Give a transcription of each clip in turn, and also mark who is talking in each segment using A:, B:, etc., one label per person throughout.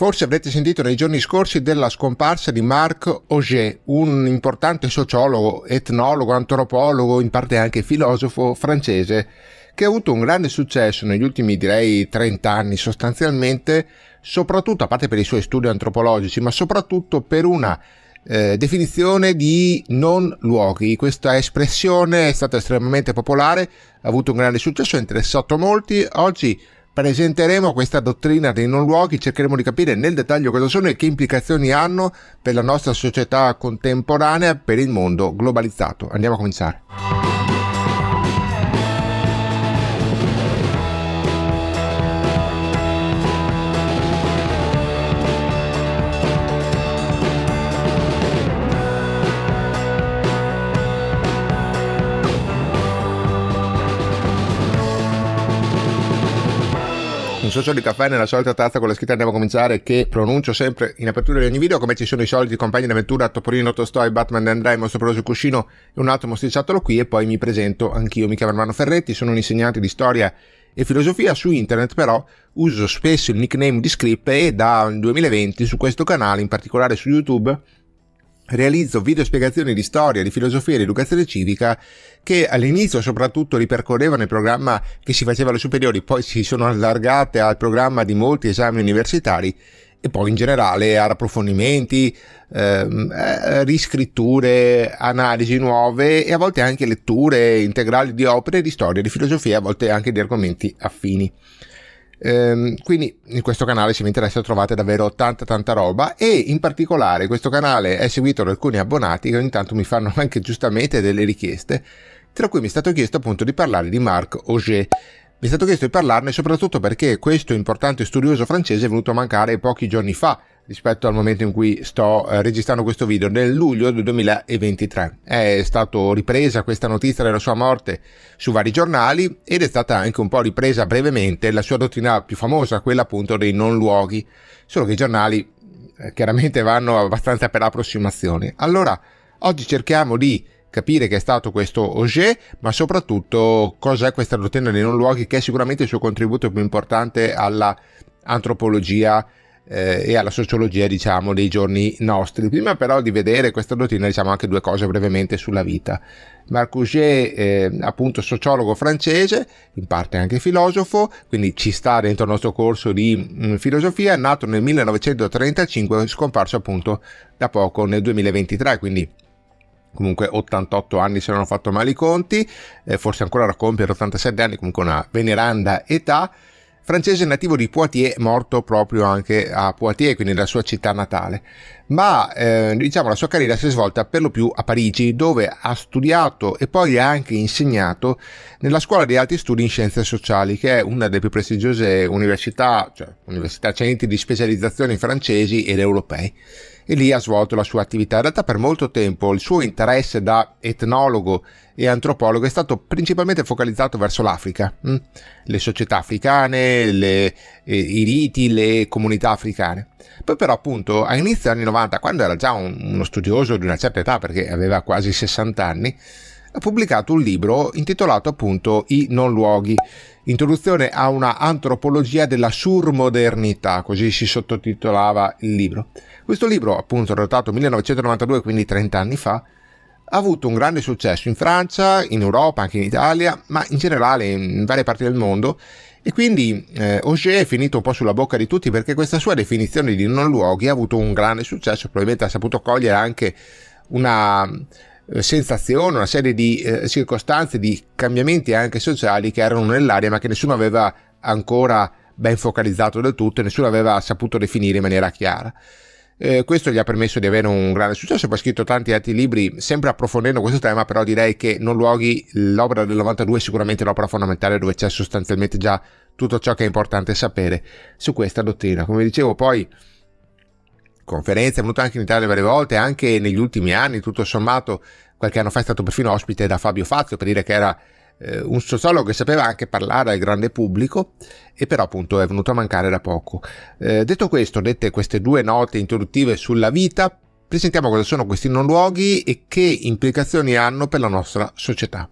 A: Forse avrete sentito nei giorni scorsi della scomparsa di Marc Auger, un importante sociologo, etnologo, antropologo, in parte anche filosofo francese, che ha avuto un grande successo negli ultimi direi 30 anni sostanzialmente, soprattutto a parte per i suoi studi antropologici, ma soprattutto per una eh, definizione di non luoghi. Questa espressione è stata estremamente popolare, ha avuto un grande successo, ha interessato molti. Oggi presenteremo questa dottrina dei non luoghi, cercheremo di capire nel dettaglio cosa sono e che implicazioni hanno per la nostra società contemporanea, per il mondo globalizzato. Andiamo a cominciare. Un socio di caffè nella solita tazza con la scritta andiamo a cominciare che pronuncio sempre in apertura di ogni video. Come ci sono i soliti compagni d'avventura Topolino, Tostoi, Batman, Andrai, Mostro Peloso, Cuscino e un altro mostriciattolo qui e poi mi presento anch'io, mi chiamo Armano Ferretti, sono un insegnante di storia e filosofia su internet però uso spesso il nickname di Script e dal 2020 su questo canale, in particolare su YouTube, realizzo video spiegazioni di storia, di filosofia e di educazione civica che all'inizio soprattutto ripercorrevano il programma che si faceva alle superiori, poi si sono allargate al programma di molti esami universitari e poi in generale ad approfondimenti, ehm, eh, riscritture, analisi nuove e a volte anche letture integrali di opere di storia, di filosofia, a volte anche di argomenti affini. Ehm, quindi in questo canale se vi interessa trovate davvero tanta tanta roba. E in particolare questo canale è seguito da alcuni abbonati che ogni tanto mi fanno anche giustamente delle richieste tra cui mi è stato chiesto appunto di parlare di Marc Auger. Mi è stato chiesto di parlarne soprattutto perché questo importante studioso francese è venuto a mancare pochi giorni fa rispetto al momento in cui sto eh, registrando questo video, nel luglio del 2023. È stata ripresa questa notizia della sua morte su vari giornali ed è stata anche un po' ripresa brevemente la sua dottrina più famosa, quella appunto dei non luoghi, solo che i giornali eh, chiaramente vanno abbastanza per approssimazioni. Allora, oggi cerchiamo di capire che è stato questo Auger, ma soprattutto cos'è questa dottrina dei non luoghi, che è sicuramente il suo contributo più importante alla antropologia eh, e alla sociologia diciamo dei giorni nostri. Prima però di vedere questa dottrina diciamo anche due cose brevemente sulla vita. Marc Auger, eh, appunto sociologo francese, in parte anche filosofo, quindi ci sta dentro il nostro corso di mh, mm, filosofia, nato nel 1935 scomparso appunto da poco nel 2023, quindi comunque 88 anni se non ho fatto male i conti, eh, forse ancora da compiere 87 anni, comunque una veneranda età francese nativo di Poitiers, morto proprio anche a Poitiers, quindi nella sua città natale. Ma eh, diciamo la sua carriera si è svolta per lo più a Parigi, dove ha studiato e poi ha anche insegnato nella scuola di alti studi in scienze sociali, che è una delle più prestigiose università, cioè università centri di specializzazione francesi ed europei e lì ha svolto la sua attività. In realtà per molto tempo il suo interesse da etnologo e antropologo è stato principalmente focalizzato verso l'Africa, hm? le società africane, le, eh, i riti, le comunità africane. Poi però appunto a inizio anni 90, quando era già un, uno studioso di una certa età perché aveva quasi 60 anni, ha pubblicato un libro intitolato appunto I non luoghi, introduzione a una antropologia della surmodernità, così si sottotitolava il libro. Questo libro, appunto datato 1992, quindi 30 anni fa, ha avuto un grande successo in Francia, in Europa, anche in Italia, ma in generale in varie parti del mondo e quindi eh, Auger è finito un po' sulla bocca di tutti perché questa sua definizione di non luoghi ha avuto un grande successo, probabilmente ha saputo cogliere anche una sensazione, una serie di eh, circostanze, di cambiamenti anche sociali che erano nell'aria ma che nessuno aveva ancora ben focalizzato del tutto e nessuno aveva saputo definire in maniera chiara. Eh, questo gli ha permesso di avere un grande successo, poi ha scritto tanti altri libri, sempre approfondendo questo tema, però direi che Non Luoghi, l'opera del 92 è sicuramente l'opera fondamentale dove c'è sostanzialmente già tutto ciò che è importante sapere su questa dottrina. Come dicevo poi conferenze, è venuto anche in Italia varie volte, anche negli ultimi anni, tutto sommato, qualche anno fa è stato perfino ospite da Fabio Fazio per dire che era eh, un sociologo che sapeva anche parlare al grande pubblico e però appunto è venuto a mancare da poco. Eh, detto questo, dette queste due note introduttive sulla vita, presentiamo cosa sono questi non luoghi e che implicazioni hanno per la nostra società.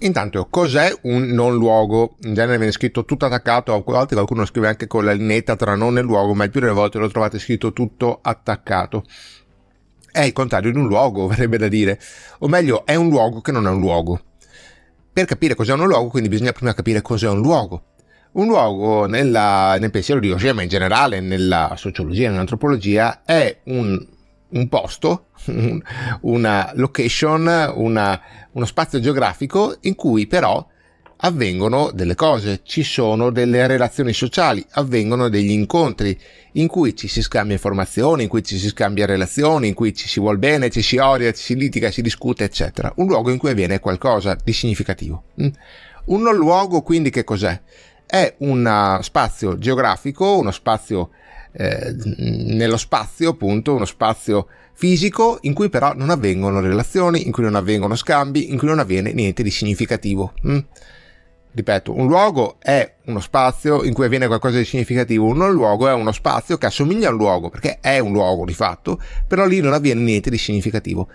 A: Intanto, cos'è un non luogo? In genere viene scritto tutto attaccato, a volte qualcuno scrive anche con la lineetta tra non e luogo, ma il più delle volte lo trovate scritto tutto attaccato. È il contrario di un luogo, verrebbe da dire. O meglio, è un luogo che non è un luogo. Per capire cos'è un luogo, quindi bisogna prima capire cos'è un luogo. Un luogo nella, nel pensiero di Yoshima in generale, nella sociologia, nell'antropologia, è un un posto, una location, una, uno spazio geografico in cui però avvengono delle cose, ci sono delle relazioni sociali, avvengono degli incontri in cui ci si scambia informazioni, in cui ci si scambia relazioni, in cui ci si vuol bene, ci si odia, ci si litiga, si discute, eccetera. Un luogo in cui avviene qualcosa di significativo. Mm? Un luogo quindi che cos'è? È uno spazio geografico, uno spazio eh, nello spazio, appunto, uno spazio fisico in cui però non avvengono relazioni, in cui non avvengono scambi, in cui non avviene niente di significativo. Mm? Ripeto, un luogo è uno spazio in cui avviene qualcosa di significativo, un non luogo è uno spazio che assomiglia a un luogo, perché è un luogo di fatto, però lì non avviene niente di significativo.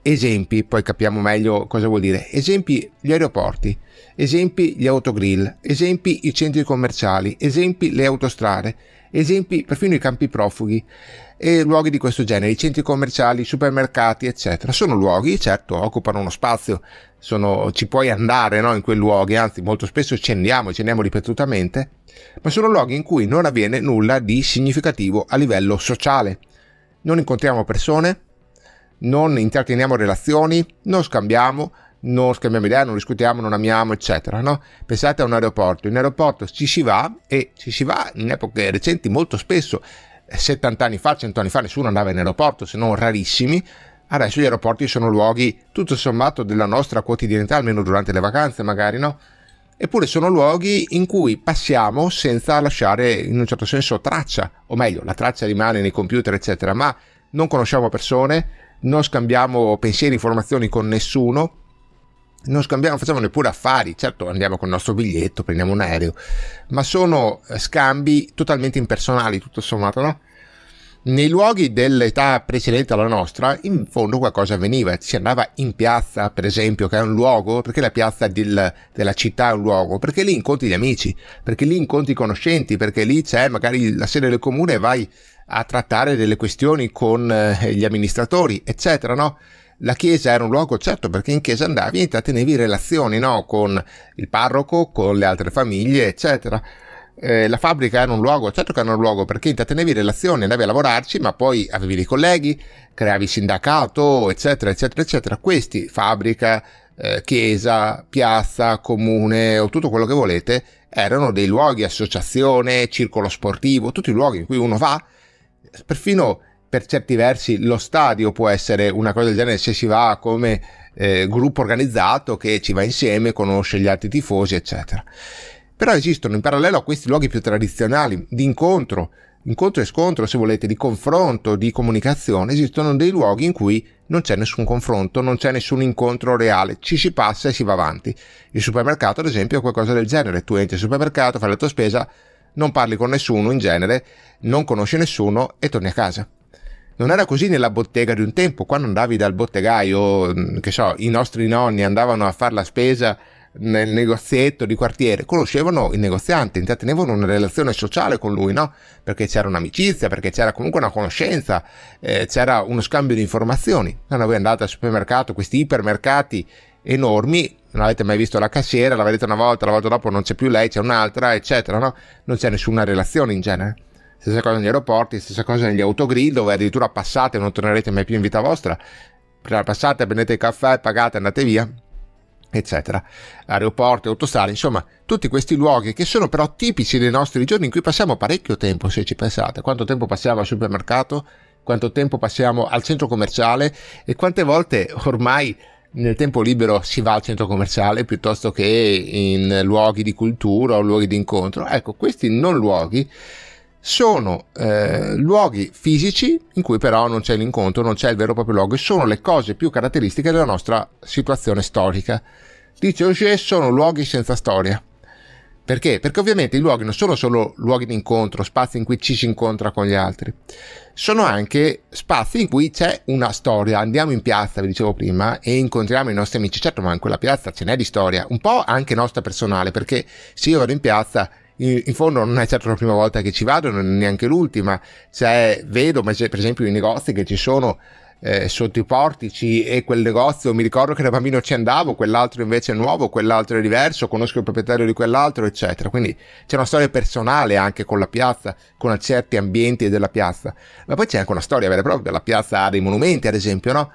A: Esempi, poi capiamo meglio cosa vuol dire. Esempi gli aeroporti, esempi gli autogrill, esempi i centri commerciali, esempi le autostrade, esempi perfino i campi profughi e luoghi di questo genere, i centri commerciali, i supermercati, eccetera. Sono luoghi, certo, occupano uno spazio, sono, ci puoi andare no, in quei luoghi, anzi molto spesso ci andiamo, ci andiamo ripetutamente, ma sono luoghi in cui non avviene nulla di significativo a livello sociale. Non incontriamo persone, non intratteniamo relazioni, non scambiamo, non scambiamo idea, non discutiamo, non amiamo, eccetera. No? Pensate a un aeroporto. In aeroporto ci si va e ci si va in epoche recenti molto spesso. 70 anni fa, 100 anni fa nessuno andava in aeroporto, se non rarissimi. Adesso gli aeroporti sono luoghi tutto sommato della nostra quotidianità, almeno durante le vacanze magari, no? Eppure sono luoghi in cui passiamo senza lasciare in un certo senso traccia, o meglio, la traccia rimane nei computer, eccetera, ma non conosciamo persone, non scambiamo pensieri, informazioni con nessuno, non scambiamo, facciamo neppure affari, certo andiamo con il nostro biglietto, prendiamo un aereo, ma sono eh, scambi totalmente impersonali, tutto sommato, no? Nei luoghi dell'età precedente alla nostra, in fondo qualcosa avveniva. Si andava in piazza, per esempio, che è un luogo, perché la piazza del, della città è un luogo? Perché lì incontri gli amici, perché lì incontri i conoscenti, perché lì c'è magari la sede del comune e vai a trattare delle questioni con eh, gli amministratori, eccetera, no? La chiesa era un luogo, certo, perché in chiesa andavi e intrattenevi relazioni, no? Con il parroco, con le altre famiglie, eccetera. Eh, la fabbrica era un luogo, certo che era un luogo perché intrattenevi relazioni, andavi a lavorarci, ma poi avevi dei colleghi, creavi sindacato, eccetera, eccetera, eccetera. Questi, fabbrica, eh, chiesa, piazza, comune o tutto quello che volete, erano dei luoghi, associazione, circolo sportivo, tutti i luoghi in cui uno va, perfino per certi versi lo stadio può essere una cosa del genere se si va come eh, gruppo organizzato che ci va insieme, conosce gli altri tifosi, eccetera. Però esistono in parallelo a questi luoghi più tradizionali di incontro, incontro e scontro se volete, di confronto, di comunicazione, esistono dei luoghi in cui non c'è nessun confronto, non c'è nessun incontro reale, ci si passa e si va avanti. Il supermercato, ad esempio, è qualcosa del genere. Tu entri al supermercato, fai la tua spesa, non parli con nessuno in genere, non conosci nessuno e torni a casa. Non era così nella bottega di un tempo, quando andavi dal bottegaio, mm, che so, i nostri nonni andavano a fare la spesa nel negozietto di quartiere, conoscevano il negoziante, intrattenevano una relazione sociale con lui, no? Perché c'era un'amicizia, perché c'era comunque una conoscenza, eh, c'era uno scambio di informazioni. Quando voi andate al supermercato, questi ipermercati enormi, non avete mai visto la cassiera, la vedete una volta, la volta dopo non c'è più lei, c'è un'altra, eccetera, no? Non c'è nessuna relazione in genere. Stessa cosa negli aeroporti, stessa cosa negli autogrill dove addirittura passate e non tornerete mai più in vita vostra. Passate, prendete il caffè, pagate, andate via eccetera, aeroporti, autostrade, insomma, tutti questi luoghi che sono però tipici dei nostri giorni in cui passiamo parecchio tempo, se ci pensate, quanto tempo passiamo al supermercato, quanto tempo passiamo al centro commerciale e quante volte ormai nel tempo libero si va al centro commerciale piuttosto che in luoghi di cultura o luoghi di incontro. Ecco, questi non luoghi sono eh, luoghi fisici in cui però non c'è l'incontro, non c'è il vero e proprio luogo e sono le cose più caratteristiche della nostra situazione storica. Dice Auger, sono luoghi senza storia. Perché? Perché ovviamente i luoghi non sono solo luoghi di incontro, spazi in cui ci si incontra con gli altri, sono anche spazi in cui c'è una storia. Andiamo in piazza, vi dicevo prima, e incontriamo i nostri amici. Certo, ma in quella piazza ce n'è di storia, un po' anche nostra personale, perché se io vado in piazza in, fondo non è certo la prima volta che ci vado, non è neanche l'ultima. Cioè, vedo per esempio i negozi che ci sono eh, sotto i portici e quel negozio, mi ricordo che da bambino ci andavo, quell'altro invece è nuovo, quell'altro è diverso, conosco il proprietario di quell'altro, eccetera. Quindi c'è una storia personale anche con la piazza, con certi ambienti della piazza, ma poi c'è anche una storia vera e propria, la piazza ha dei monumenti, ad esempio, no?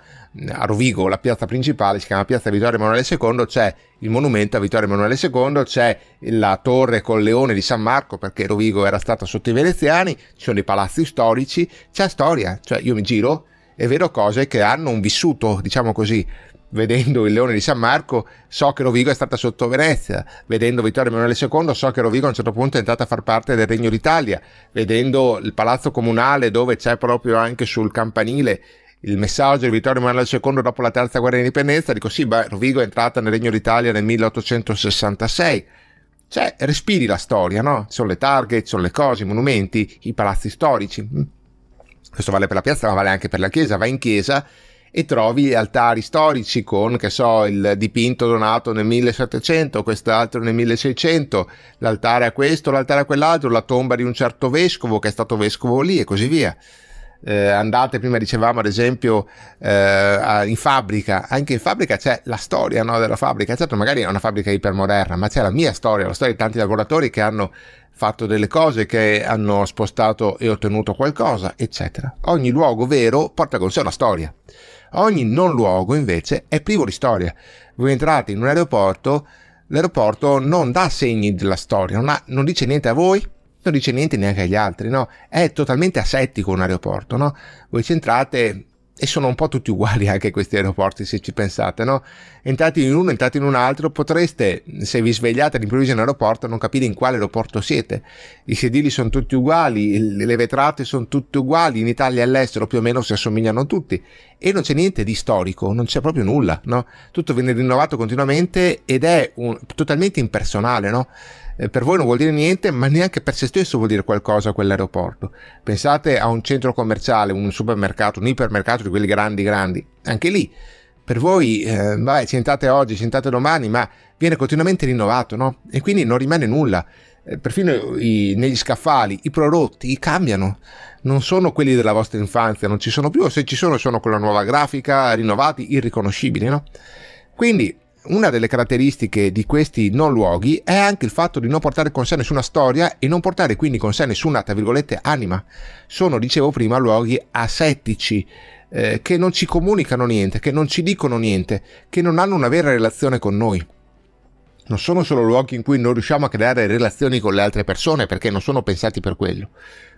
A: A Rovigo, la piazza principale si chiama Piazza Vittorio Emanuele II, c'è il monumento a Vittorio Emanuele II, c'è la torre col leone di San Marco perché Rovigo era stata sotto i veneziani, ci sono i palazzi storici, c'è storia, cioè io mi giro e vedo cose che hanno un vissuto, diciamo così. Vedendo il Leone di San Marco, so che Rovigo è stata sotto Venezia. Vedendo Vittorio Emanuele II, so che Rovigo a un certo punto è entrata a far parte del Regno d'Italia. Vedendo il palazzo comunale, dove c'è proprio anche sul campanile il messaggio di Vittorio Emanuele II dopo la terza guerra di indipendenza, dico sì, beh, Rovigo è entrata nel Regno d'Italia nel 1866. Cioè, respiri la storia, no? Ci sono le targhe, ci sono le cose, i monumenti, i palazzi storici questo vale per la piazza ma vale anche per la chiesa, vai in chiesa e trovi altari storici con, che so, il dipinto donato nel 1700, quest'altro nel 1600, l'altare a questo, l'altare a quell'altro, la tomba di un certo vescovo che è stato vescovo lì e così via. Eh, andate, prima dicevamo ad esempio eh, in fabbrica, anche in fabbrica c'è la storia no, della fabbrica, certo magari è una fabbrica ipermoderna, ma c'è la mia storia, la storia di tanti lavoratori che hanno fatto delle cose, che hanno spostato e ottenuto qualcosa, eccetera. Ogni luogo vero porta con sé una storia. Ogni non luogo invece è privo di storia. Voi entrate in un aeroporto, l'aeroporto non dà segni della storia, non, ha, non dice niente a voi, non dice niente neanche agli altri, no? È totalmente asettico un aeroporto, no? Voi ci entrate, e sono un po' tutti uguali anche questi aeroporti se ci pensate, no? Entrati in uno, entrati in un altro, potreste, se vi svegliate all'improvviso in aeroporto, non capire in quale aeroporto siete. I sedili sono tutti uguali, le vetrate sono tutte uguali, in Italia e all'estero più o meno si assomigliano tutti e non c'è niente di storico, non c'è proprio nulla, no? Tutto viene rinnovato continuamente ed è un, totalmente impersonale, no? Eh, per voi non vuol dire niente, ma neanche per se stesso vuol dire qualcosa quell'aeroporto. Pensate a un centro commerciale, un supermercato, un ipermercato di quelli grandi grandi, anche lì per voi, eh, vabbè, ci entrate oggi, ci entrate domani, ma viene continuamente rinnovato, no? E quindi non rimane nulla. Eh, perfino i, negli scaffali, i prodotti cambiano, non sono quelli della vostra infanzia, non ci sono più, o se ci sono, sono con la nuova grafica, rinnovati, irriconoscibili, no? Quindi una delle caratteristiche di questi non luoghi è anche il fatto di non portare con sé nessuna storia e non portare quindi con sé nessuna, tra virgolette, anima. Sono, dicevo prima, luoghi asettici, eh, che non ci comunicano niente, che non ci dicono niente, che non hanno una vera relazione con noi. Non sono solo luoghi in cui non riusciamo a creare relazioni con le altre persone perché non sono pensati per quello,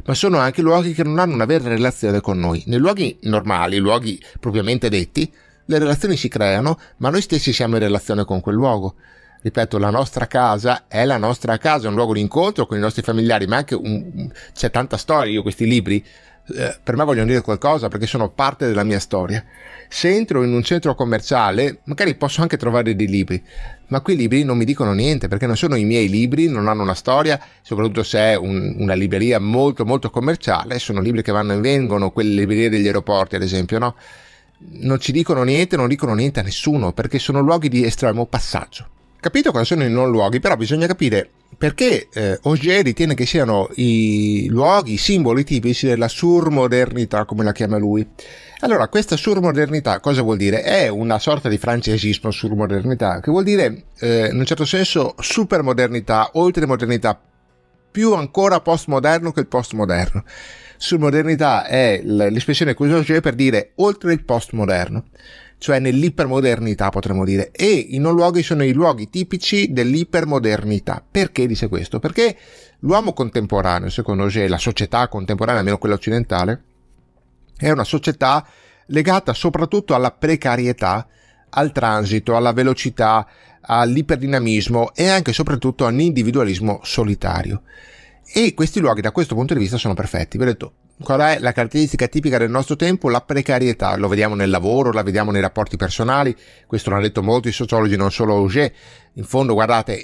A: ma sono anche luoghi che non hanno una vera relazione con noi. Nei luoghi normali, luoghi propriamente detti, le relazioni si creano, ma noi stessi siamo in relazione con quel luogo. Ripeto, la nostra casa è la nostra casa, è un luogo di incontro con i nostri familiari, ma anche un... c'è tanta storia. Io questi libri eh, per me vogliono dire qualcosa perché sono parte della mia storia. Se entro in un centro commerciale, magari posso anche trovare dei libri, ma quei libri non mi dicono niente perché non sono i miei libri, non hanno una storia, soprattutto se è un, una libreria molto molto commerciale, sono libri che vanno e vengono, quelle librerie degli aeroporti ad esempio, no? Non ci dicono niente, non dicono niente a nessuno, perché sono luoghi di estremo passaggio. Capito cosa sono i non luoghi, però bisogna capire perché eh, Auger ritiene che siano i luoghi, i simboli tipici della surmodernità, come la chiama lui. Allora, questa surmodernità cosa vuol dire? È una sorta di francesismo surmodernità, che vuol dire, eh, in un certo senso, supermodernità, oltremodernità, più ancora postmoderno che il postmoderno sul modernità è l'espressione che uso oggi per dire oltre il postmoderno, cioè nell'ipermodernità potremmo dire, e i non luoghi sono i luoghi tipici dell'ipermodernità. Perché dice questo? Perché l'uomo contemporaneo, secondo Auger, la società contemporanea, almeno quella occidentale, è una società legata soprattutto alla precarietà, al transito, alla velocità, all'iperdinamismo e anche e soprattutto all'individualismo solitario. E questi luoghi da questo punto di vista sono perfetti. Vi ho detto, qual è la caratteristica tipica del nostro tempo? La precarietà, lo vediamo nel lavoro, la vediamo nei rapporti personali, questo l'hanno detto molti sociologi, non solo Auger, in fondo guardate,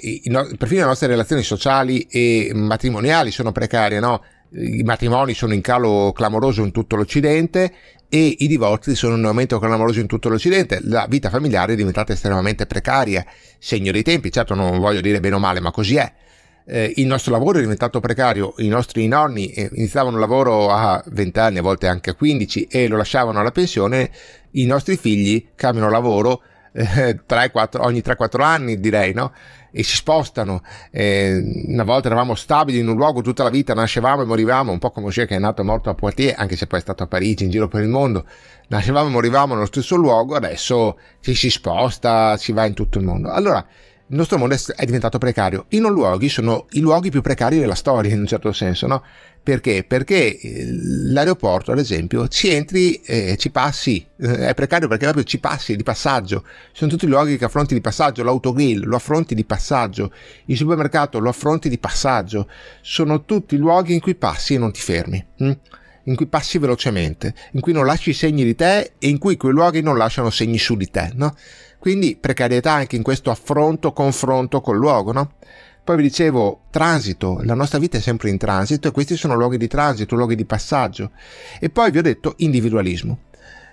A: perfino le nostre relazioni sociali e matrimoniali sono precarie, no? I matrimoni sono in calo clamoroso in tutto l'Occidente e i divorzi sono in aumento clamoroso in tutto l'Occidente. La vita familiare è diventata estremamente precaria, segno dei tempi, certo non voglio dire bene o male, ma così è eh, il nostro lavoro è diventato precario, i nostri nonni eh, iniziavano il lavoro a 20 anni, a volte anche a 15 e lo lasciavano alla pensione, i nostri figli cambiano lavoro eh, 3, 4, ogni 3-4 anni direi, no? E si spostano. Eh, una volta eravamo stabili in un luogo tutta la vita, nascevamo e morivamo, un po' come Mosè che è nato e morto a Poitiers, anche se poi è stato a Parigi, in giro per il mondo. Nascevamo e morivamo nello stesso luogo, adesso ci si sposta, si va in tutto il mondo. Allora, il nostro mondo è diventato precario. I non luoghi sono i luoghi più precari della storia, in un certo senso, no? Perché? Perché eh, l'aeroporto, ad esempio, ci entri e ci passi, eh, è precario perché proprio ci passi di passaggio, sono tutti luoghi che affronti di passaggio, l'autogrill lo affronti di passaggio, il supermercato lo affronti di passaggio, sono tutti luoghi in cui passi e non ti fermi. Hm? in cui passi velocemente, in cui non lasci segni di te e in cui quei luoghi non lasciano segni su di te, no? Quindi precarietà anche in questo affronto, confronto col luogo, no? Poi vi dicevo, transito, la nostra vita è sempre in transito e questi sono luoghi di transito, luoghi di passaggio. E poi vi ho detto individualismo.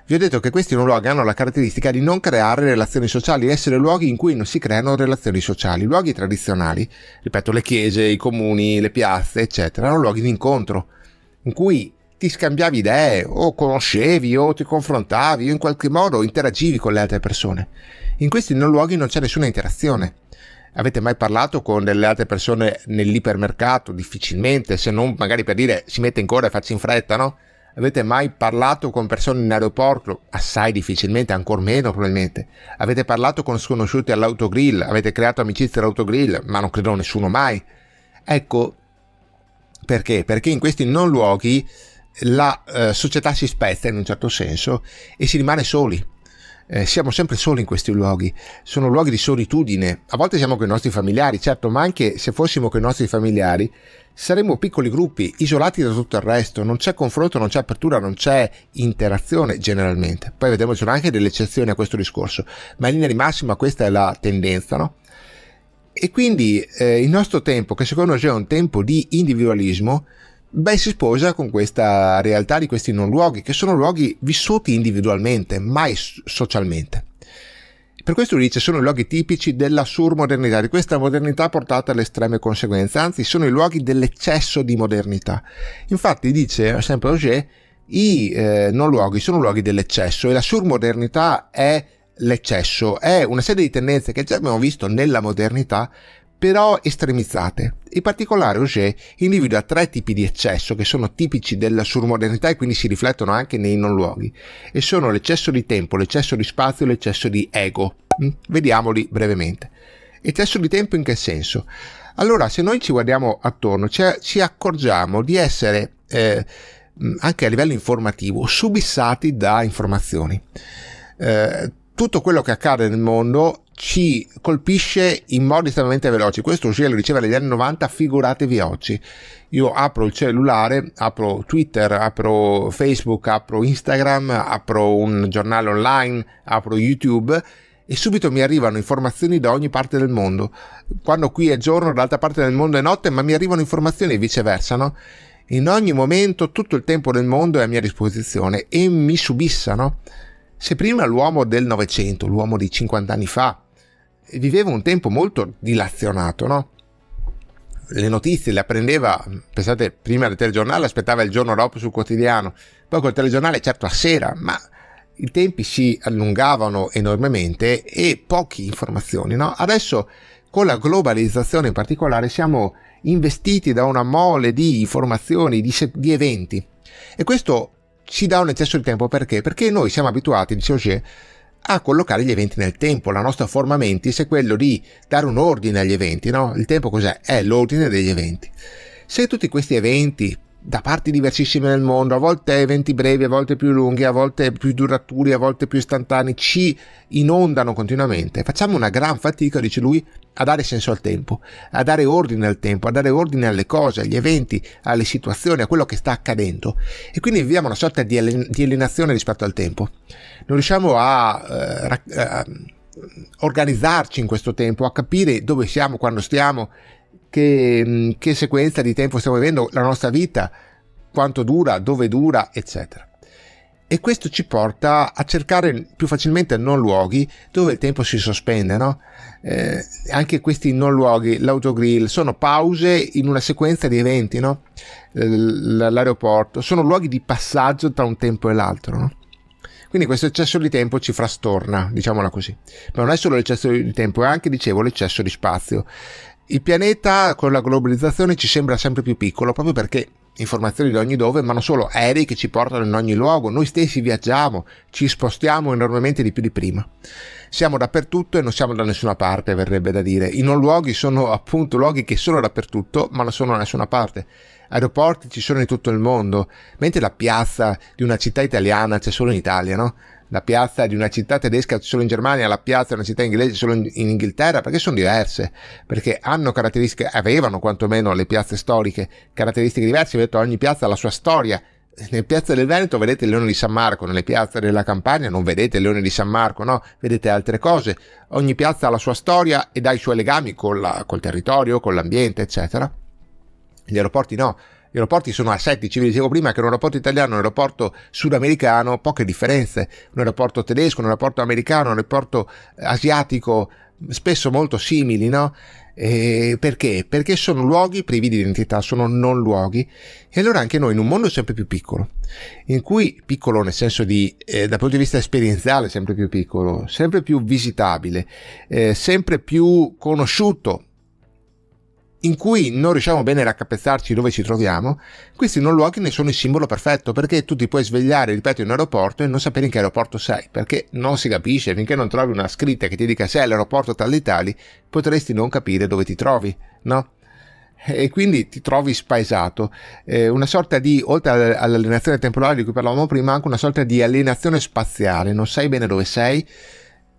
A: Vi ho detto che questi luoghi hanno la caratteristica di non creare relazioni sociali, essere luoghi in cui non si creano relazioni sociali. Luoghi tradizionali, ripeto, le chiese, i comuni, le piazze, eccetera, erano luoghi di incontro, in cui ti scambiavi idee, o conoscevi, o ti confrontavi, o in qualche modo interagivi con le altre persone. In questi non luoghi non c'è nessuna interazione. Avete mai parlato con delle altre persone nell'ipermercato? Difficilmente, se non magari per dire si mette in coda e faccio in fretta, no? Avete mai parlato con persone in aeroporto? Assai difficilmente, ancora meno probabilmente. Avete parlato con sconosciuti all'autogrill? Avete creato amicizie all'autogrill? Ma non credo nessuno mai. Ecco, perché? Perché in questi non luoghi la eh, società si spezza in un certo senso e si rimane soli eh, siamo sempre soli in questi luoghi, sono luoghi di solitudine. A volte siamo con i nostri familiari, certo, ma anche se fossimo con i nostri familiari, saremmo piccoli gruppi, isolati da tutto il resto, non c'è confronto, non c'è apertura, non c'è interazione generalmente. Poi vedremo, ci sono anche delle eccezioni a questo discorso, ma in linea di massima questa è la tendenza, no? E quindi eh, il nostro tempo, che secondo me è un tempo di individualismo, beh, si sposa con questa realtà di questi non luoghi, che sono luoghi vissuti individualmente, mai socialmente. Per questo dice sono i luoghi tipici della surmodernità, di questa modernità portata alle estreme conseguenze, anzi sono i luoghi dell'eccesso di modernità. Infatti dice sempre Auger, i eh, non luoghi sono luoghi dell'eccesso e la surmodernità è l'eccesso, è una serie di tendenze che già abbiamo visto nella modernità però estremizzate. In particolare Auger individua tre tipi di eccesso che sono tipici della surmodernità e quindi si riflettono anche nei non luoghi e sono l'eccesso di tempo, l'eccesso di spazio e l'eccesso di ego. Mm? Vediamoli brevemente. Eccesso di tempo in che senso? Allora, se noi ci guardiamo attorno, ci accorgiamo di essere eh, mm, anche a livello informativo subissati da informazioni. Eh, tutto quello che accade nel mondo ci colpisce in modi estremamente veloci. Questo Uscire lo diceva negli anni 90, figuratevi oggi. Io apro il cellulare, apro Twitter, apro Facebook, apro Instagram, apro un giornale online, apro YouTube e subito mi arrivano informazioni da ogni parte del mondo. Quando qui è giorno, dall'altra parte del mondo è notte, ma mi arrivano informazioni e viceversa, no? In ogni momento tutto il tempo del mondo è a mia disposizione e mi subissano. Se prima l'uomo del Novecento, l'uomo di 50 anni fa, viveva un tempo molto dilazionato, no? Le notizie le apprendeva, pensate, prima del telegiornale, aspettava il giorno dopo sul quotidiano, poi col telegiornale certo a sera, ma i tempi si allungavano enormemente e poche informazioni, no? Adesso con la globalizzazione in particolare siamo investiti da una mole di informazioni, di, di eventi e questo ci dà un eccesso di tempo perché? Perché noi siamo abituati, dice Auger, a collocare gli eventi nel tempo. La nostra forma mentis è quello di dare un ordine agli eventi, no? Il tempo cos'è? È l'ordine degli eventi. Se tutti questi eventi da parti diversissime del mondo, a volte eventi brevi, a volte più lunghi, a volte più duraturi, a volte più istantanei, ci inondano continuamente. Facciamo una gran fatica, dice lui, a dare senso al tempo, a dare ordine al tempo, a dare ordine alle cose, agli eventi, alle situazioni, a quello che sta accadendo. E quindi viviamo una sorta di, alienazione rispetto al tempo. Non riusciamo a, eh, a organizzarci in questo tempo, a capire dove siamo, quando stiamo, che, mm, che sequenza di tempo stiamo vivendo, la nostra vita, quanto dura, dove dura, eccetera. E questo ci porta a cercare più facilmente non luoghi dove il tempo si sospende, no? Eh, anche questi non luoghi, l'autogrill, sono pause in una sequenza di eventi, no? L'aeroporto, sono luoghi di passaggio tra un tempo e l'altro, no? Quindi questo eccesso di tempo ci frastorna, diciamola così. Ma non è solo l'eccesso di tempo, è anche, dicevo, l'eccesso di spazio. Il pianeta con la globalizzazione ci sembra sempre più piccolo proprio perché informazioni da ogni dove, ma non solo aerei che ci portano in ogni luogo, noi stessi viaggiamo, ci spostiamo enormemente di più di prima. Siamo dappertutto e non siamo da nessuna parte, verrebbe da dire. I non luoghi sono appunto luoghi che sono dappertutto, ma non sono da nessuna parte. Aeroporti ci sono in tutto il mondo, mentre la piazza di una città italiana c'è solo in Italia, no? la piazza di una città tedesca solo in Germania, la piazza di una città inglese solo in, in, Inghilterra, perché sono diverse, perché hanno caratteristiche, avevano quantomeno le piazze storiche caratteristiche diverse, vedete ogni piazza ha la sua storia. Nelle piazze del Veneto vedete il leone di San Marco, nelle piazze della Campania non vedete il leone di San Marco, no, vedete altre cose. Ogni piazza ha la sua storia ed ha i suoi legami la, col territorio, con l'ambiente, eccetera. Gli aeroporti no, gli aeroporti sono asettici, vi dicevo prima che un aeroporto italiano e un aeroporto sudamericano, poche differenze. Un aeroporto tedesco, un aeroporto americano, un aeroporto asiatico, spesso molto simili, no? Eh, perché? Perché sono luoghi privi di identità, sono non luoghi. E allora anche noi in un mondo sempre più piccolo, in cui piccolo nel senso di, eh, dal punto di vista esperienziale, sempre più piccolo, sempre più visitabile, eh, sempre più conosciuto in cui non riusciamo bene a raccapezzarci dove ci troviamo, questi non luoghi ne sono il simbolo perfetto, perché tu ti puoi svegliare, ripeto, in un aeroporto e non sapere in che aeroporto sei, perché non si capisce, finché non trovi una scritta che ti dica sei all'aeroporto tal di tali, potresti non capire dove ti trovi, no? E quindi ti trovi spaesato, eh, una sorta di, oltre all'alienazione temporale di cui parlavamo prima, anche una sorta di alienazione spaziale, non sai bene dove sei,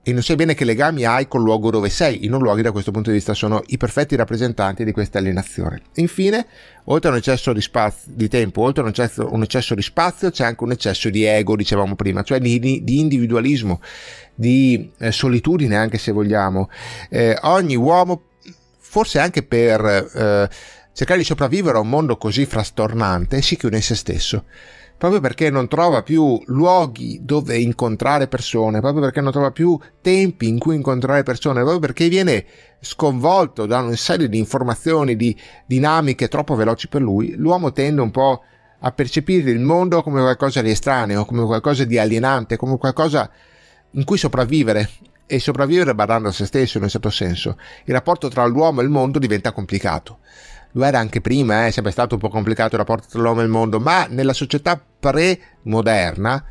A: e non sai bene che legami hai col luogo dove sei. I non luoghi da questo punto di vista sono i perfetti rappresentanti di questa alienazione. Infine, oltre a un eccesso di, spazio, di tempo, oltre a un eccesso, un eccesso, di spazio, c'è anche un eccesso di ego, dicevamo prima, cioè di, di individualismo, di eh, solitudine anche se vogliamo. Eh, ogni uomo, forse anche per eh, cercare di sopravvivere a un mondo così frastornante, si chiude in se stesso proprio perché non trova più luoghi dove incontrare persone, proprio perché non trova più tempi in cui incontrare persone, proprio perché viene sconvolto da una serie di informazioni, di dinamiche troppo veloci per lui, l'uomo tende un po' a percepire il mondo come qualcosa di estraneo, come qualcosa di alienante, come qualcosa in cui sopravvivere e sopravvivere badando a se stesso in un certo senso. Il rapporto tra l'uomo e il mondo diventa complicato lo era anche prima, eh, è sempre stato un po' complicato il rapporto tra l'uomo e il mondo, ma nella società pre-moderna,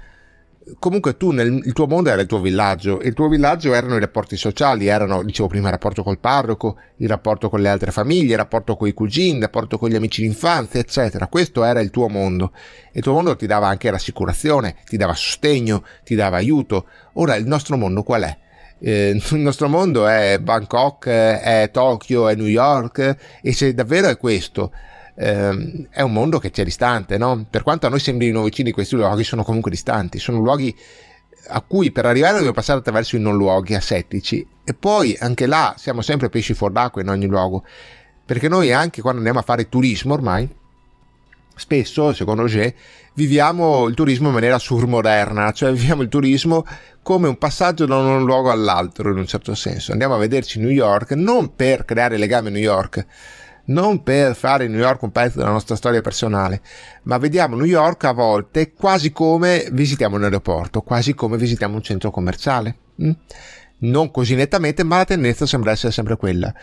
A: comunque tu nel il tuo mondo era il tuo villaggio, il tuo villaggio erano i rapporti sociali, erano, dicevo prima, il rapporto col parroco, il rapporto con le altre famiglie, il rapporto con i cugini, il rapporto con gli amici d'infanzia, eccetera. Questo era il tuo mondo. E il tuo mondo ti dava anche rassicurazione, ti dava sostegno, ti dava aiuto. Ora il nostro mondo qual è? Eh, il nostro mondo è Bangkok, è Tokyo, è New York e se davvero è questo, eh, è un mondo che ci è distante, no? Per quanto a noi sembrino vicini, questi luoghi sono comunque distanti, sono luoghi a cui per arrivare dobbiamo passare attraverso i non luoghi asettici e poi anche là siamo sempre pesci fuor d'acqua in ogni luogo, perché noi anche quando andiamo a fare turismo ormai, spesso, secondo Roger, viviamo il turismo in maniera surmoderna, cioè viviamo il turismo come un passaggio da un luogo all'altro in un certo senso. Andiamo a vederci New York non per creare legame a New York, non per fare New York un pezzo della nostra storia personale, ma vediamo New York a volte quasi come visitiamo un aeroporto, quasi come visitiamo un centro commerciale. Mm? Non così nettamente, ma la tendenza sembra essere sempre quella.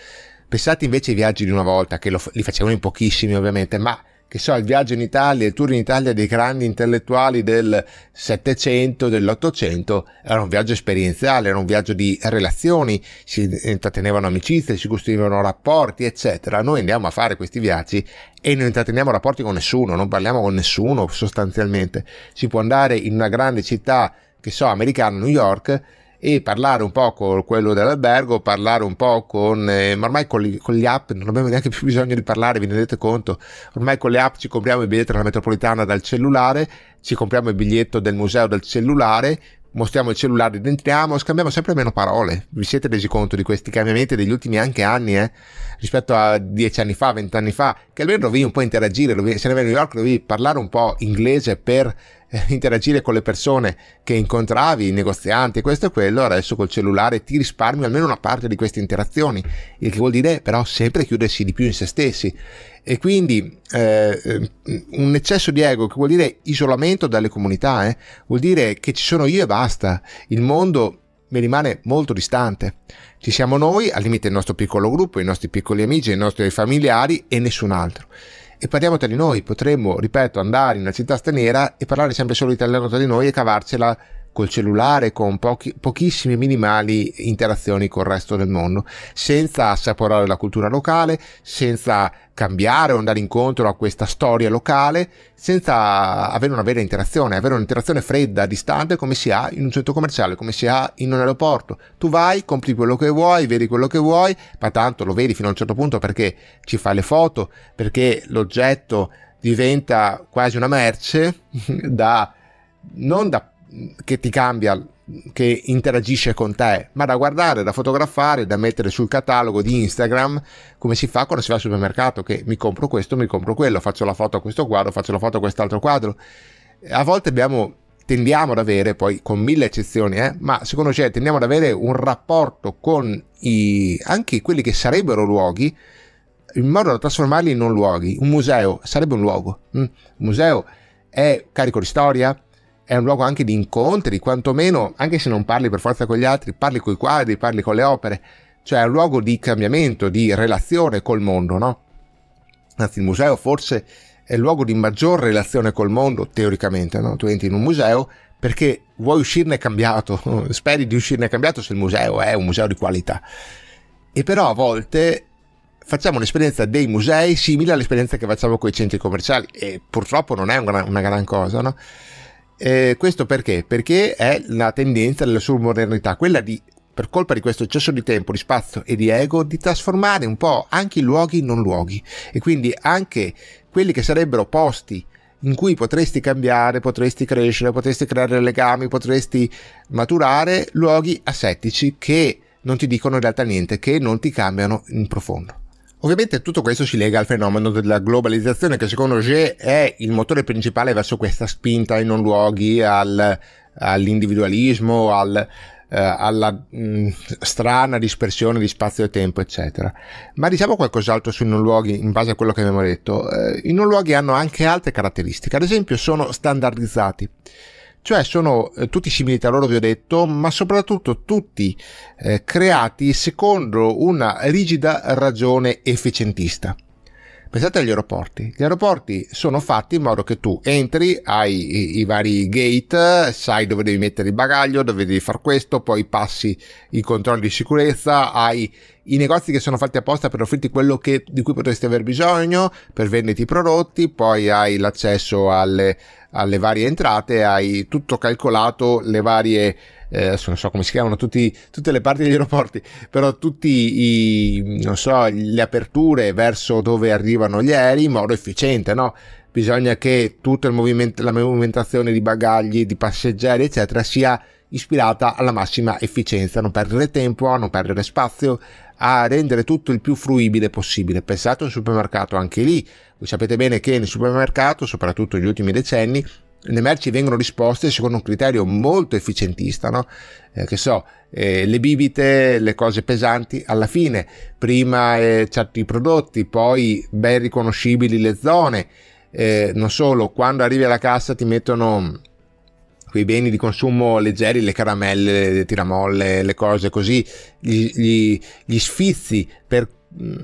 A: Pensate invece ai viaggi di una volta, che lo, li facevano in pochissimi ovviamente, ma che so, il viaggio in Italia, il tour in Italia dei grandi intellettuali del Settecento, dell'Ottocento, era un viaggio esperienziale, era un viaggio di relazioni, si intrattenevano amicizie, si costruivano rapporti, eccetera. Noi andiamo a fare questi viaggi e non intratteniamo rapporti con nessuno, non parliamo con nessuno sostanzialmente. Si può andare in una grande città, che so, americana, New York, e parlare un po' con quello dell'albergo, parlare un po' con, eh, ma ormai con, gli, con gli app non abbiamo neanche più bisogno di parlare, vi rendete conto? Ormai con le app ci compriamo il biglietto della metropolitana dal cellulare, ci compriamo il biglietto del museo dal cellulare, mostriamo il cellulare, entriamo, scambiamo sempre meno parole. Vi siete resi conto di questi cambiamenti degli ultimi anche anni, eh? rispetto a dieci anni fa, vent'anni fa, che almeno dovevi un po' interagire, dovevi, se ne vai a New York dovevi parlare un po' inglese per interagire con le persone che incontravi, i negozianti, questo e quello, adesso col cellulare ti risparmi almeno una parte di queste interazioni, il che vuol dire però sempre chiudersi di più in se stessi. E quindi eh, eh, un eccesso di ego che vuol dire isolamento dalle comunità, eh? vuol dire che ci sono io e basta, il mondo mi rimane molto distante. Ci siamo noi, al limite il nostro piccolo gruppo, i nostri piccoli amici, i nostri familiari e nessun altro e parliamo tra di noi. Potremmo, ripeto, andare in una città straniera e parlare sempre solo italiano tra di noi e cavarcela col cellulare, con pochi, pochissime minimali interazioni col resto del mondo, senza assaporare la cultura locale, senza cambiare o andare incontro a questa storia locale, senza avere una vera interazione, avere un'interazione fredda, distante, come si ha in un centro commerciale, come si ha in un aeroporto. Tu vai, compri quello che vuoi, vedi quello che vuoi, ma tanto lo vedi fino a un certo punto perché ci fai le foto, perché l'oggetto diventa quasi una merce da non da che ti cambia, che interagisce con te, ma da guardare, da fotografare, da mettere sul catalogo di Instagram, come si fa quando si va al supermercato, che mi compro questo, mi compro quello, faccio la foto a questo quadro, faccio la foto a quest'altro quadro. A volte abbiamo tendiamo ad avere, poi con mille eccezioni, eh, ma secondo me tendiamo ad avere un rapporto con i, anche quelli che sarebbero luoghi, in modo da trasformarli in non luoghi. Un museo sarebbe un luogo. Mm? Un museo è carico di storia, è un luogo anche di incontri, quantomeno, anche se non parli per forza con gli altri, parli con i quadri, parli con le opere, cioè è un luogo di cambiamento, di relazione col mondo, no? Anzi, il museo forse è il luogo di maggior relazione col mondo, teoricamente, no? Tu entri in un museo perché vuoi uscirne cambiato, speri di uscirne cambiato se il museo è un museo di qualità. E però a volte facciamo un'esperienza dei musei simile all'esperienza che facciamo con i centri commerciali e purtroppo non è una, una gran cosa, no? Eh, questo perché? Perché è la tendenza della sua modernità, quella di, per colpa di questo eccesso di tempo, di spazio e di ego, di trasformare un po' anche i luoghi in non luoghi e quindi anche quelli che sarebbero posti in cui potresti cambiare, potresti crescere, potresti creare legami, potresti maturare, luoghi asettici che non ti dicono in realtà niente, che non ti cambiano in profondo. Ovviamente tutto questo si lega al fenomeno della globalizzazione che secondo G è il motore principale verso questa spinta ai non luoghi, al, all'individualismo, al, eh, alla mh, strana dispersione di spazio e tempo, eccetera. Ma diciamo qualcos'altro sui non luoghi in base a quello che abbiamo detto. Eh, I non luoghi hanno anche altre caratteristiche, ad esempio sono standardizzati cioè sono eh, tutti simili tra loro vi ho detto ma soprattutto tutti eh, creati secondo una rigida ragione efficientista Pensate agli aeroporti. Gli aeroporti sono fatti in modo che tu entri, hai i, i, vari gate, sai dove devi mettere il bagaglio, dove devi fare questo, poi passi i controlli di sicurezza, hai i negozi che sono fatti apposta per offrirti quello che, di cui potresti aver bisogno, per venderti i prodotti, poi hai l'accesso alle, alle varie entrate, hai tutto calcolato, le varie eh, non so come si chiamano tutti, tutte le parti degli aeroporti, però tutte so, le aperture verso dove arrivano gli aerei in modo efficiente, no? Bisogna che tutta movimento, la movimentazione di bagagli, di passeggeri, eccetera, sia ispirata alla massima efficienza, non perdere tempo, a non perdere spazio, a rendere tutto il più fruibile possibile. Pensate a un supermercato, anche lì, voi sapete bene che nel supermercato, soprattutto negli ultimi decenni, le merci vengono risposte secondo un criterio molto efficientista, no? Eh, che so, eh, le bibite, le cose pesanti, alla fine, prima eh, certi prodotti, poi ben riconoscibili le zone, eh, non solo, quando arrivi alla cassa ti mettono quei beni di consumo leggeri, le caramelle, le tiramolle, le cose così, gli, gli, gli sfizi per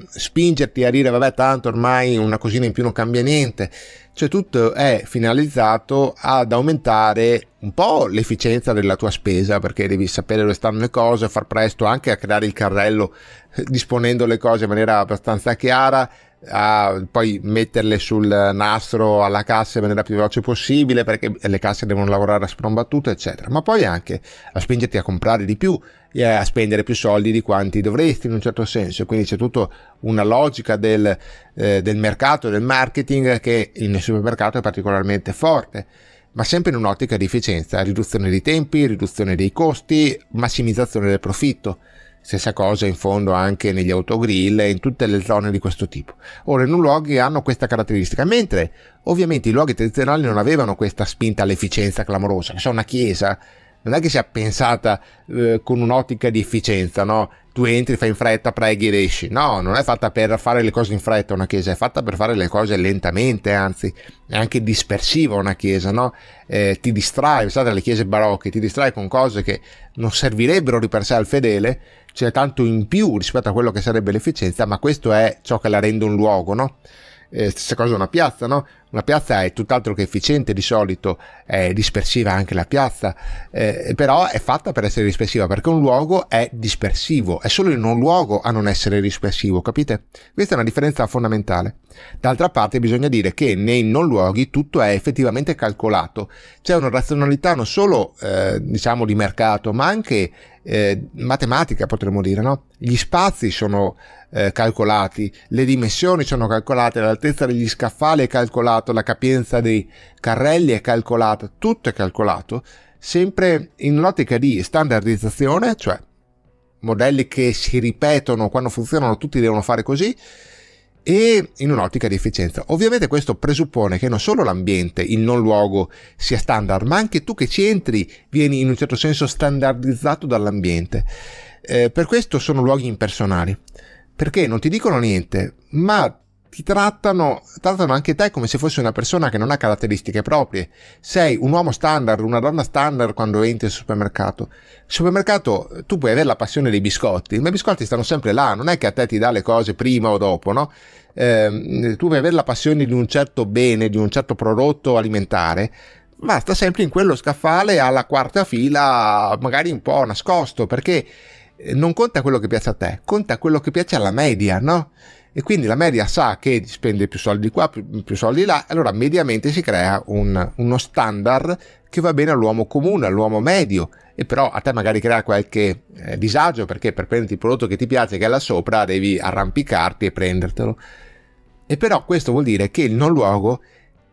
A: spingerti a dire vabbè tanto ormai una cosina in più non cambia niente. Cioè tutto è finalizzato ad aumentare un po' l'efficienza della tua spesa perché devi sapere dove stanno le cose far presto anche a creare il carrello eh, disponendo le cose in maniera abbastanza chiara a poi metterle sul nastro alla cassa in maniera più veloce possibile perché le casse devono lavorare a sprombattuto eccetera. Ma poi anche a spingerti a comprare di più e a spendere più soldi di quanti dovresti in un certo senso. Quindi c'è tutta una logica del, eh, del mercato del marketing che nel supermercato è particolarmente forte ma sempre in un'ottica di efficienza riduzione dei tempi riduzione dei costi massimizzazione del profitto Stessa cosa in fondo anche negli autogrill e in tutte le zone di questo tipo. Ora, un luoghi hanno questa caratteristica, mentre ovviamente i luoghi tradizionali non avevano questa spinta all'efficienza clamorosa. Cioè una chiesa non è che sia pensata eh, con un'ottica di efficienza, no? Tu entri, fai in fretta, preghi ed esci. No, non è fatta per fare le cose in fretta una chiesa, è fatta per fare le cose lentamente, anzi, è anche dispersiva una chiesa, no? Eh, ti distrae, pensate alle chiese barocche, ti distrae con cose che non servirebbero di per sé al fedele, c'è tanto in più rispetto a quello che sarebbe l'efficienza, ma questo è ciò che la rende un luogo, no? Eh, stessa cosa una piazza, no? Una piazza è tutt'altro che efficiente di solito, è dispersiva anche la piazza, eh, però è fatta per essere dispersiva perché un luogo è dispersivo, è solo in un luogo a non essere dispersivo, capite? Questa è una differenza fondamentale. D'altra parte bisogna dire che nei non luoghi tutto è effettivamente calcolato, c'è una razionalità non solo eh, diciamo di mercato ma anche eh, matematica potremmo dire, no? Gli spazi sono eh, calcolati, le dimensioni sono calcolate, l'altezza degli scaffali è calcolato, la capienza dei carrelli è calcolata, tutto è calcolato, sempre in un'ottica di standardizzazione, cioè modelli che si ripetono quando funzionano, tutti devono fare così, e in un'ottica di efficienza. Ovviamente questo presuppone che non solo l'ambiente, il non luogo sia standard, ma anche tu che ci entri vieni in un certo senso standardizzato dall'ambiente. Eh, per questo sono luoghi impersonali perché non ti dicono niente, ma ti trattano, trattano anche te come se fossi una persona che non ha caratteristiche proprie. Sei un uomo standard, una donna standard quando entri al supermercato. Il supermercato, tu puoi avere la passione dei biscotti, ma i biscotti stanno sempre là, non è che a te ti dà le cose prima o dopo, no? Eh, tu puoi avere la passione di un certo bene, di un certo prodotto alimentare, ma sta sempre in quello scaffale alla quarta fila, magari un po' nascosto, perché eh, non conta quello che piace a te, conta quello che piace alla media, no? E quindi la media sa che spende più soldi qua, più, più soldi là, allora mediamente si crea un, uno standard che va bene all'uomo comune, all'uomo medio, e però a te magari crea qualche eh, disagio perché per prenderti il prodotto che ti piace, che è là sopra, devi arrampicarti e prendertelo. E però questo vuol dire che il non luogo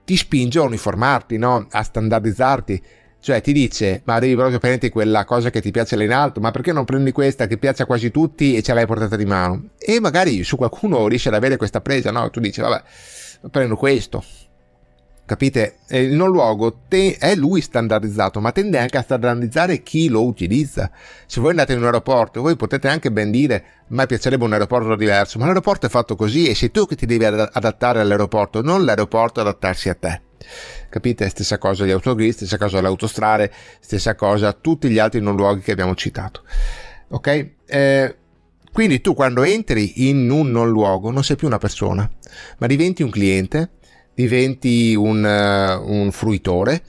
A: ti spinge a uniformarti, no? a standardizzarti, cioè ti dice, ma devi proprio prenderti quella cosa che ti piace là in alto, ma perché non prendi questa che piace a quasi tutti e ce l'hai portata di mano? E magari su qualcuno riesce ad avere questa presa, no? Tu dici, vabbè, prendo questo. Capite? Il non luogo te- è lui standardizzato, ma tende anche a standardizzare chi lo utilizza. Se voi andate in un aeroporto, voi potete anche ben dire, ma piacerebbe un aeroporto diverso, ma l'aeroporto è fatto così e sei tu che ti devi adattare all'aeroporto, non l'aeroporto adattarsi a te. Capite? Stessa cosa agli autogrill, stessa cosa alle autostrade, stessa cosa tutti gli altri non luoghi che abbiamo citato. Ok? Eh, quindi tu quando entri in un non luogo non sei più una persona, ma diventi un cliente, diventi un, uh, un fruitore,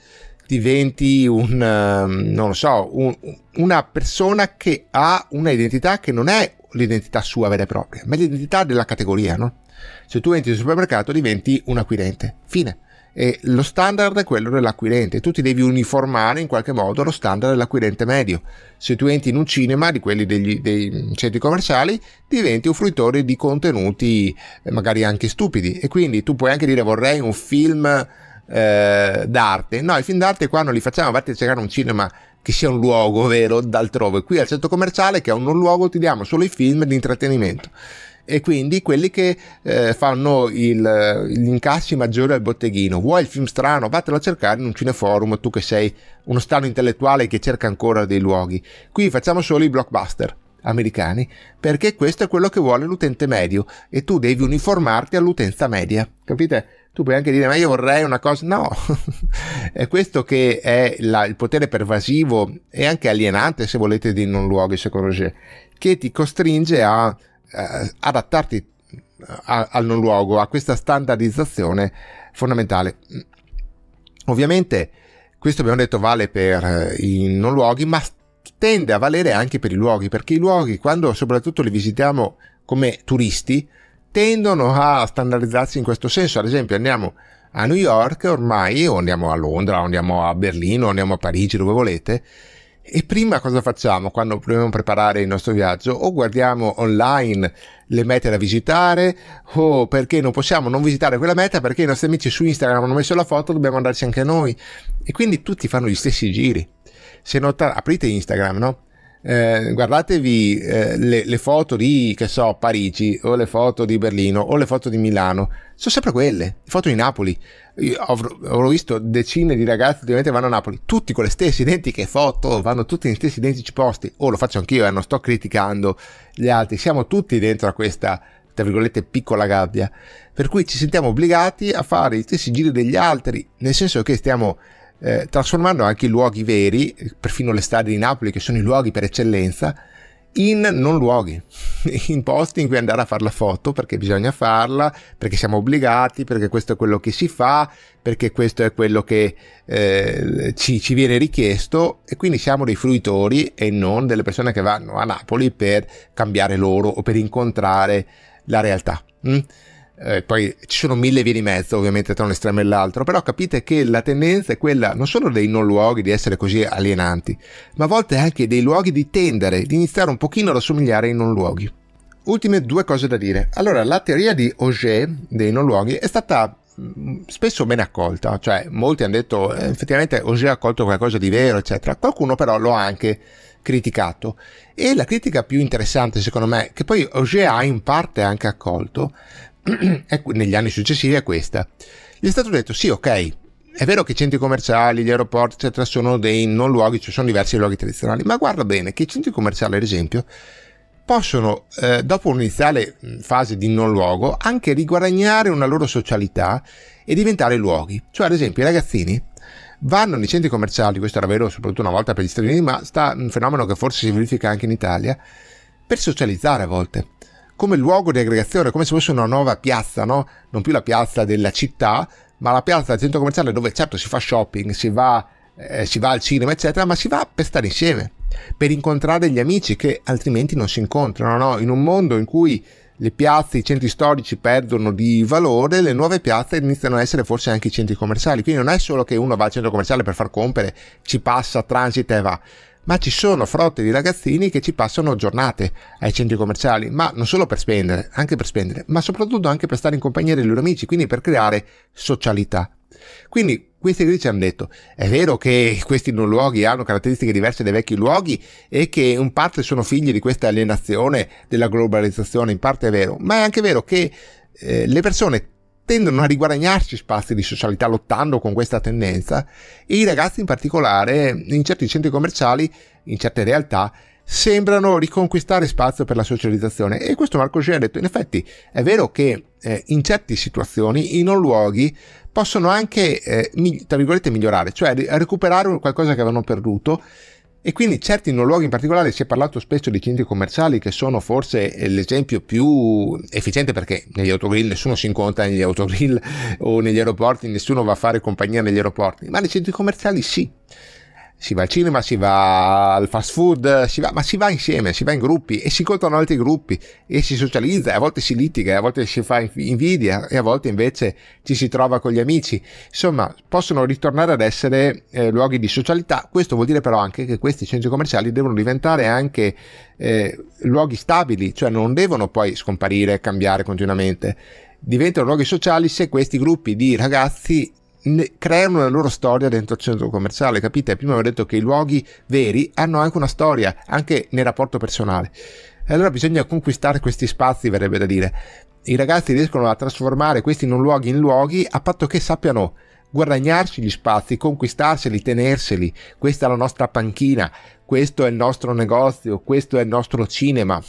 A: diventi un, uh, non lo so, un, una persona che ha una identità che non è l'identità sua vera e propria, ma l'identità della categoria, no? Se tu entri nel supermercato diventi un acquirente, fine e lo standard è quello dell'acquirente. Tu ti devi uniformare in qualche modo lo standard dell'acquirente medio. Se tu entri in un cinema di quelli degli, dei centri commerciali, diventi un fruitore di contenuti eh, magari anche stupidi. E quindi tu puoi anche dire vorrei un film eh, d'arte. No, i film d'arte qua non li facciamo, vatti a cercare un cinema che sia un luogo vero d'altrove. Qui al centro commerciale, che è un luogo, ti diamo solo i film di intrattenimento e quindi quelli che eh, fanno il, gli incassi maggiori al botteghino. Vuoi il film strano? Vattelo a cercare in un cineforum, tu che sei uno strano intellettuale che cerca ancora dei luoghi. Qui facciamo solo i blockbuster americani perché questo è quello che vuole l'utente medio e tu devi uniformarti all'utenza media, capite? Tu puoi anche dire, ma io vorrei una cosa. No, è questo che è la, il potere pervasivo e anche alienante, se volete, di non luoghi, secondo me, che ti costringe a eh, adattarti eh, a, al non luogo, a questa standardizzazione fondamentale. Ovviamente questo abbiamo detto vale per eh, i non luoghi, ma tende a valere anche per i luoghi, perché i luoghi, quando soprattutto li visitiamo come turisti, tendono a standardizzarsi in questo senso. Ad esempio, andiamo a New York ormai, o andiamo a Londra, o andiamo a Berlino, o andiamo a Parigi, dove volete, e prima cosa facciamo quando proviamo a preparare il nostro viaggio? O guardiamo online le mete da visitare, o perché non possiamo non visitare quella meta perché i nostri amici su Instagram hanno messo la foto, dobbiamo andarci anche noi. E quindi tutti fanno gli stessi giri. Se notate, aprite Instagram, no? Eh, guardatevi eh, le, le, foto di, che so, Parigi o le foto di Berlino o le foto di Milano, sono sempre quelle, le foto di Napoli. Io avrò, visto decine di ragazzi che vanno a Napoli, tutti con le stesse identiche foto, vanno tutti negli stessi identici posti. O lo faccio anch'io, eh, non sto criticando gli altri, siamo tutti dentro a questa tra virgolette piccola gabbia, per cui ci sentiamo obbligati a fare gli stessi giri degli altri, nel senso che stiamo eh, trasformando anche i luoghi veri, perfino le strade di Napoli, che sono i luoghi per eccellenza, in non luoghi, in posti in cui andare a fare la foto perché bisogna farla, perché siamo obbligati, perché questo è quello che si fa, perché questo è quello che eh, ci, ci, viene richiesto e quindi siamo dei fruitori e non delle persone che vanno a Napoli per cambiare loro o per incontrare la realtà. Mm? Eh, poi ci sono mille vie di mezzo ovviamente tra un estremo e l'altro, però capite che la tendenza è quella non solo dei non luoghi di essere così alienanti, ma a volte anche dei luoghi di tendere, di iniziare un pochino ad assomigliare ai non luoghi. Ultime due cose da dire. Allora, la teoria di Auger dei non luoghi è stata mm, spesso ben accolta, cioè molti hanno detto eh, effettivamente Auger ha accolto qualcosa di vero, eccetera. Qualcuno però lo ha anche criticato e la critica più interessante secondo me, che poi Auger ha in parte anche accolto, negli anni successivi è questa. Gli è stato detto sì, ok, è vero che i centri commerciali, gli aeroporti, eccetera, sono dei non luoghi, ci sono diversi luoghi tradizionali, ma guarda bene che i centri commerciali, ad esempio, possono, eh, dopo un'iniziale fase di non luogo, anche riguadagnare una loro socialità e diventare luoghi. Cioè, ad esempio, i ragazzini vanno nei centri commerciali, questo era vero soprattutto una volta per gli Stati Uniti, ma sta un fenomeno che forse si verifica anche in Italia, per socializzare a volte come luogo di aggregazione, come se fosse una nuova piazza, no? Non più la piazza della città, ma la piazza del centro commerciale dove certo si fa shopping, si va, eh, si va al cinema, eccetera, ma si va per stare insieme, per incontrare gli amici che altrimenti non si incontrano, no? In un mondo in cui le piazze, i centri storici perdono di valore, le nuove piazze iniziano a essere forse anche i centri commerciali. Quindi non è solo che uno va al centro commerciale per far compere, ci passa, transita e va, ma ci sono frotte di ragazzini che ci passano giornate ai centri commerciali, ma non solo per spendere, anche per spendere, ma soprattutto anche per stare in compagnia dei loro amici, quindi per creare socialità. Quindi questi critici hanno detto, è vero che questi luoghi hanno caratteristiche diverse dai vecchi luoghi e che in parte sono figli di questa alienazione della globalizzazione, in parte è vero, ma è anche vero che eh, le persone tendono a riguadagnarci spazi di socialità lottando con questa tendenza e i ragazzi in particolare in certi centri commerciali, in certe realtà, sembrano riconquistare spazio per la socializzazione. E questo Marco G ha detto in effetti è vero che eh, in certe situazioni i non luoghi possono anche eh, tra virgolette migliorare cioè recuperare qualcosa che avevano perduto e quindi certi non luoghi in particolare si è parlato spesso di centri commerciali che sono forse l'esempio più efficiente perché negli autogrill nessuno si incontra negli autogrill o negli aeroporti, nessuno va a fare compagnia negli aeroporti, ma nei centri commerciali sì si va al cinema, si va al fast food, si va, ma si va insieme, si va in gruppi e si incontrano altri gruppi e si socializza, a volte si litiga, a volte si fa invidia e a volte invece ci si trova con gli amici. Insomma, possono ritornare ad essere eh, luoghi di socialità. Questo vuol dire però anche che questi centri commerciali devono diventare anche eh, luoghi stabili, cioè non devono poi scomparire e cambiare continuamente diventano luoghi sociali se questi gruppi di ragazzi creano la loro storia dentro il centro commerciale, capite? Prima avevo detto che i luoghi veri hanno anche una storia, anche nel rapporto personale. E allora bisogna conquistare questi spazi, verrebbe da dire. I ragazzi riescono a trasformare questi non luoghi in luoghi a patto che sappiano guadagnarsi gli spazi, conquistarseli, tenerseli. Questa è la nostra panchina, questo è il nostro negozio, questo è il nostro cinema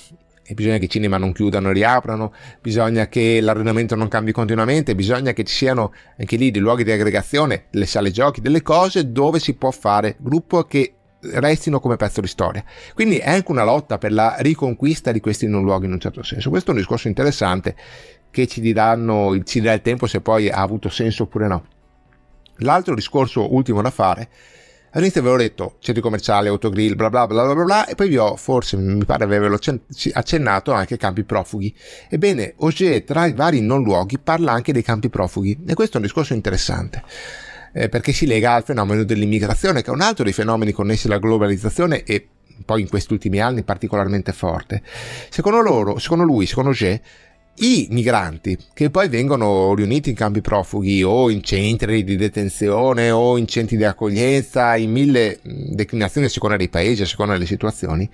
A: e bisogna che i cinema non chiudano e riaprano, bisogna che l'arredamento non cambi continuamente, bisogna che ci siano anche lì dei luoghi di aggregazione, le sale giochi, delle cose dove si può fare gruppo che restino come pezzo di storia. Quindi è anche una lotta per la riconquista di questi non luoghi in un certo senso. Questo è un discorso interessante che ci diranno, ci dirà il tempo se poi ha avuto senso oppure no. L'altro discorso ultimo da fare All'inizio ve l'ho detto, centri commerciali, autogrill, bla bla bla bla bla, e poi vi ho, forse mi pare avervelo accennato, anche campi profughi. Ebbene, Auger, tra i vari non luoghi, parla anche dei campi profughi, e questo è un discorso interessante. Eh, perché si lega al fenomeno dell'immigrazione, che è un altro dei fenomeni connessi alla globalizzazione e poi in questi ultimi anni particolarmente forte. Secondo loro, secondo lui, secondo Auger, i migranti che poi vengono riuniti in campi profughi o in centri di detenzione o in centri di accoglienza in mille declinazioni a seconda dei paesi, a seconda delle situazioni,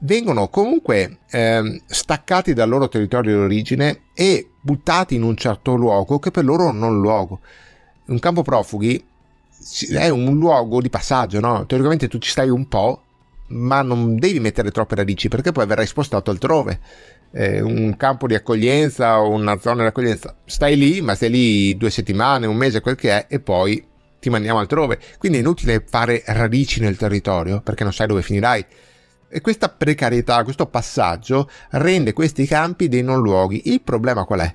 A: vengono comunque eh, staccati dal loro territorio di origine e buttati in un certo luogo che per loro non è luogo. Un campo profughi è un luogo di passaggio, no? Teoricamente tu ci stai un po', ma non devi mettere troppe radici perché poi verrai spostato altrove eh, un campo di accoglienza o una zona di accoglienza, stai lì, ma stai lì due settimane, un mese, quel che è, e poi ti mandiamo altrove. Quindi è inutile fare radici nel territorio perché non sai dove finirai. E questa precarietà, questo passaggio rende questi campi dei non luoghi. Il problema qual è?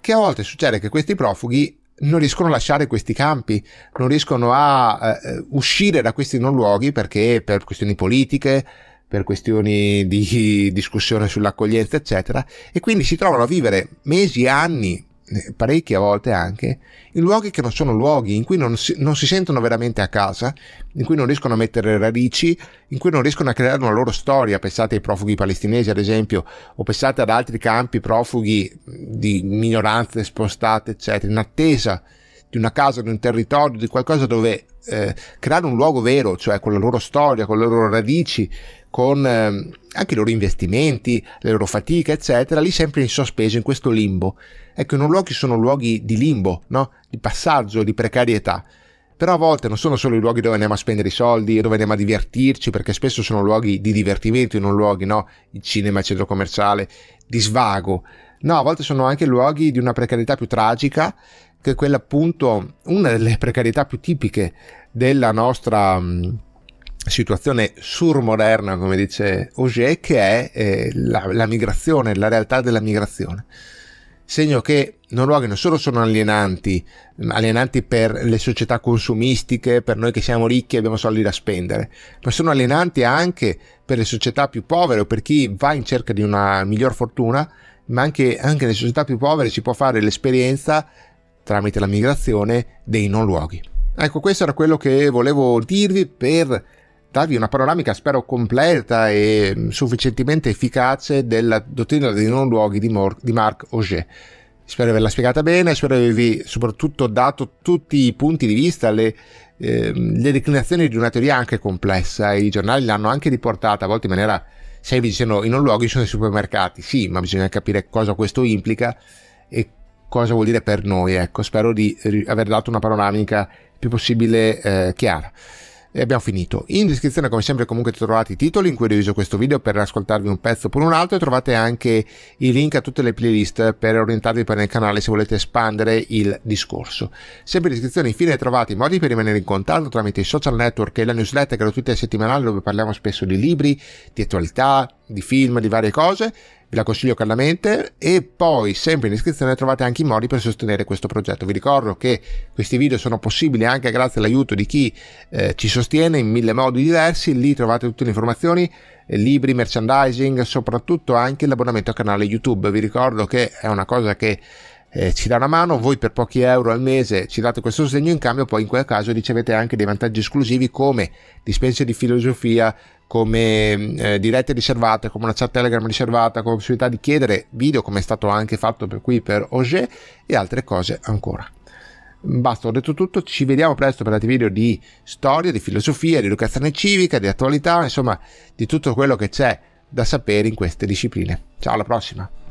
A: Che a volte succede che questi profughi non riescono a lasciare questi campi, non riescono a eh, uscire da questi non luoghi perché per questioni politiche, per questioni di discussione sull'accoglienza, eccetera, e quindi si trovano a vivere mesi, anni, eh, parecchie volte anche, in luoghi che non sono luoghi, in cui non si, non si, sentono veramente a casa, in cui non riescono a mettere radici, in cui non riescono a creare una loro storia. Pensate ai profughi palestinesi, ad esempio, o pensate ad altri campi profughi di minoranze spostate, eccetera, in attesa di una casa, di un territorio, di qualcosa dove eh, creare un luogo vero, cioè con la loro storia, con le loro radici, con eh, anche i loro investimenti, le loro fatiche, eccetera, lì sempre in sospeso, in questo limbo. Ecco, non luoghi sono luoghi di limbo, no? di passaggio, di precarietà. Però a volte non sono solo i luoghi dove andiamo a spendere i soldi, dove andiamo a divertirci, perché spesso sono luoghi di divertimento, non luoghi, no? Il cinema, il centro commerciale, di svago. No, a volte sono anche luoghi di una precarietà più tragica, che è quella appunto, una delle precarietà più tipiche della nostra situazione surmoderna, come dice Auger, che è eh, la, la, migrazione, la realtà della migrazione. Segno che non luoghi non solo sono alienanti, alienanti per le società consumistiche, per noi che siamo ricchi e abbiamo soldi da spendere, ma sono alienanti anche per le società più povere o per chi va in cerca di una miglior fortuna, ma anche, anche nelle società più povere si può fare l'esperienza tramite la migrazione dei non luoghi. Ecco, questo era quello che volevo dirvi per darvi una panoramica spero completa e mm, sufficientemente efficace della dottrina dei non luoghi di, Mor- di Marc Auger. Spero di averla spiegata bene, spero di avervi soprattutto dato tutti i punti di vista, le, eh, le declinazioni di una teoria anche complessa. I giornali l'hanno anche riportata a volte in maniera semplice, dicendo i non luoghi sono i supermercati. Sì, ma bisogna capire cosa questo implica e cosa vuol dire per noi. Ecco, spero di aver dato una panoramica più possibile eh, chiara e abbiamo finito. In descrizione come sempre comunque trovate i titoli in cui ho diviso questo video per ascoltarvi un pezzo per un altro e trovate anche i link a tutte le playlist per orientarvi per nel canale se volete espandere il discorso. Sempre in descrizione infine trovate i modi per rimanere in contatto tramite i social network e la newsletter gratuita settimanale dove parliamo spesso di libri, di attualità, di film, di varie cose vi la consiglio caldamente e poi sempre in descrizione trovate anche i modi per sostenere questo progetto. Vi ricordo che questi video sono possibili anche grazie all'aiuto di chi eh, ci sostiene in mille modi diversi, lì trovate tutte le informazioni, eh, libri, merchandising, soprattutto anche l'abbonamento al canale YouTube. Vi ricordo che è una cosa che eh, ci dà una mano, voi per pochi euro al mese ci date questo sostegno, in cambio poi in quel caso ricevete anche dei vantaggi esclusivi come dispense di filosofia, come eh, dirette riservate, come una chat Telegram riservata, come possibilità di chiedere video come è stato anche fatto per qui per Auger e altre cose ancora. Basta, ho detto tutto, ci vediamo presto per altri video di storia, di filosofia, di educazione civica, di attualità, insomma di tutto quello che c'è da sapere in queste discipline. Ciao, alla prossima!